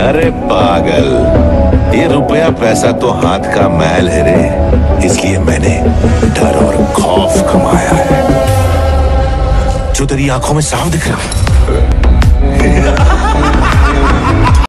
अरे पागल, ये रुपया पैसा तो हाथ का मैल है रे। इसलिए मैंने डर और खौफ कमाया है। जो तेरी आँखों में साफ़ दिख रहा